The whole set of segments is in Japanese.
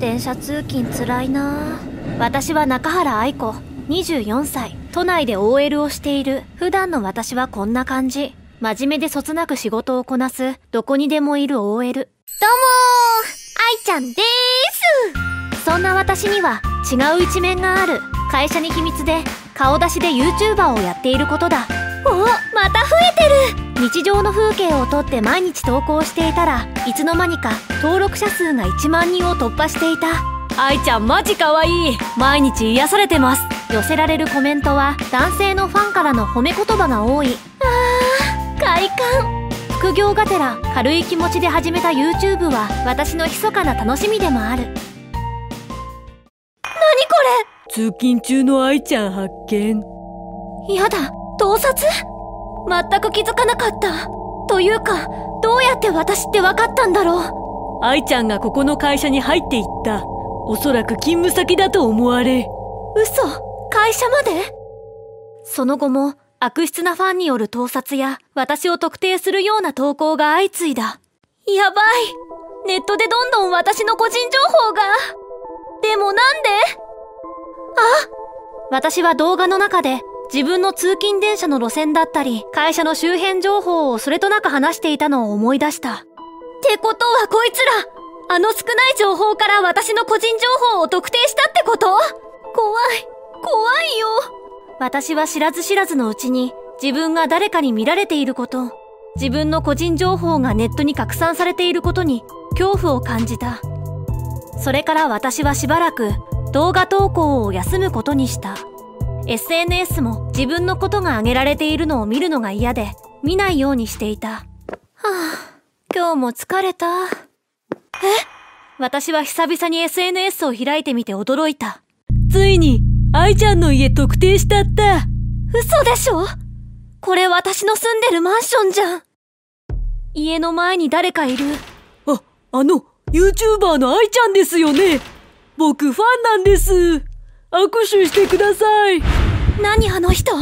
電車通勤つらいな。私は中原愛子。24歳。都内で OL をしている。普段の私はこんな感じ。真面目でそつなく仕事をこなす。どこにでもいる OL どうもー。愛ちゃんでーす。そんな私には違う一面がある。会社に秘密で顔出しで YouTuber をやっていることだ。おまた増えてる。日常の風景を撮って毎日投稿していたらいつの間にか登録者数が1万人を突破していた。愛ちゃんマジ可愛いい。毎日癒されてます。寄せられるコメントは男性のファンからの褒め言葉が多い。あー快感。副業がてら軽い気持ちで始めた YouTube は私の密かな楽しみでもある。通勤中の愛ちゃん発見。れやだ盗撮？全く気づかなかったというかどうやって私って分かったんだろう？愛ちゃんがここの会社に入っていった。おそらく勤務先だと思われ。嘘会社まで？その後も悪質なファンによる盗撮や私を特定するような投稿が相次いだ。やばいネットでどんどん私の個人情報がでもなんで？あ私は動画の中で自分の通勤電車の路線だったり会社の周辺情報をそれとなく話していたのを思い出した。ってことはこいつらあの少ない情報から私の個人情報を特定したってこと？怖い、怖いよ。私は知らず知らずのうちに自分が誰かに見られていること、自分の個人情報がネットに拡散されていることに恐怖を感じた。それから私はしばらく動画投稿を休むことにした。SNS も自分のことが上げられているのを見るのが嫌で見ないようにしていた。はあ、今日も疲れたえ？私は久々に SNS を開いてみて驚いた。ついに、愛ちゃんの家特定したった。嘘でしょ？これ私の住んでるマンションじゃん。家の前に誰かいる。あ、あの、YouTuber の愛ちゃんですよね。僕ファンなんです。握手してください。何あの人？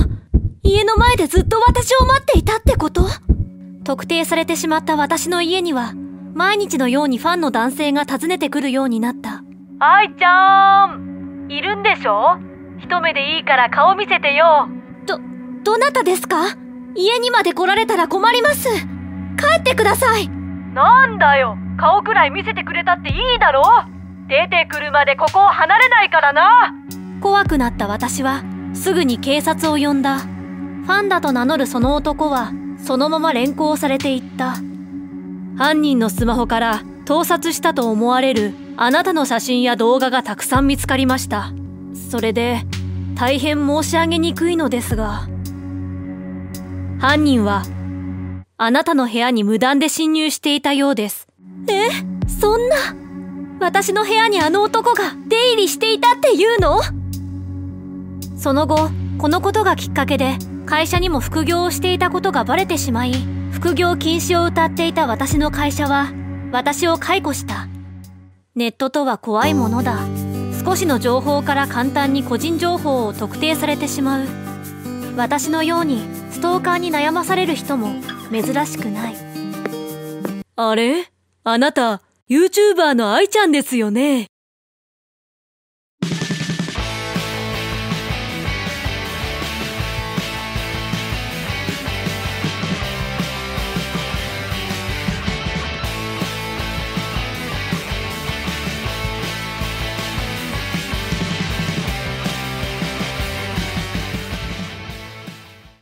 家の前でずっと私を待っていたってこと？特定されてしまった私の家には、毎日のようにファンの男性が訪ねてくるようになった。愛ちゃんいるんでしょ？一目でいいから顔見せてよ。ど、どなたですか？家にまで来られたら困ります。帰ってください。なんだよ顔くらい見せてくれたっていいだろ？出てくるまでここを離れないからな。怖くなった私はすぐに警察を呼んだ。ファンだと名乗るその男はそのまま連行されていった。犯人のスマホから盗撮したと思われるあなたの写真や動画がたくさん見つかりました。それで大変申し上げにくいのですが。犯人はあなたの部屋に無断で侵入していたようです。え？そんな？私の部屋にあの男が出入りしていたっていうの？その後このことがきっかけで会社にも副業をしていたことがバレてしまい副業禁止を謳っていた私の会社は私を解雇した。ネットとは怖いものだ。少しの情報から簡単に個人情報を特定されてしまう。私のようにストーカーに悩まされる人も珍しくない。あれ？あなた YouTuber の愛ちゃんですよね。